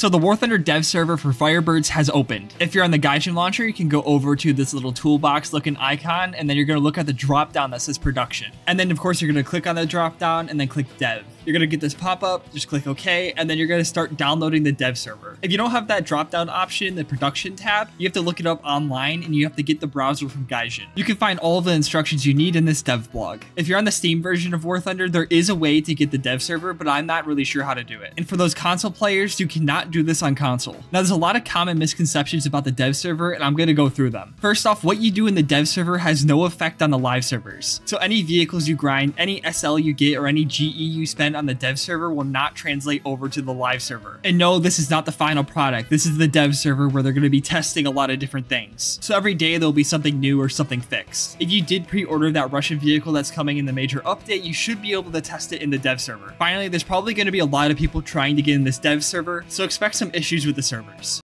So the War Thunder dev server for Firebirds has opened. If you're on the Gaijin launcher, you can go over to this little toolbox looking icon, and then you're gonna look at the drop down that says production. And then of course you're gonna click on the drop down and then click dev. You're gonna get this pop up, just click OK, and then you're gonna start downloading the dev server. If you don't have that drop down option, the production tab, you have to look it up online and you have to get the browser from Gaijin. You can find all the instructions you need in this dev blog. If you're on the Steam version of War Thunder, there is a way to get the dev server, but I'm not really sure how to do it. And for those console players, you cannot do this on console. Now, there's a lot of common misconceptions about the dev server, and I'm gonna go through them. First off, what you do in the dev server has no effect on the live servers. So any vehicles you grind, any SL you get, or any GE you spend on the dev server will not translate over to the live server. And no, this is not the final product. This is the dev server where they're gonna be testing a lot of different things. So every day there'll be something new or something fixed. If you did pre-order that Russian vehicle that's coming in the major update, you should be able to test it in the dev server. Finally, there's probably going to be a lot of people trying to get in this dev server, so expect some issues with the servers.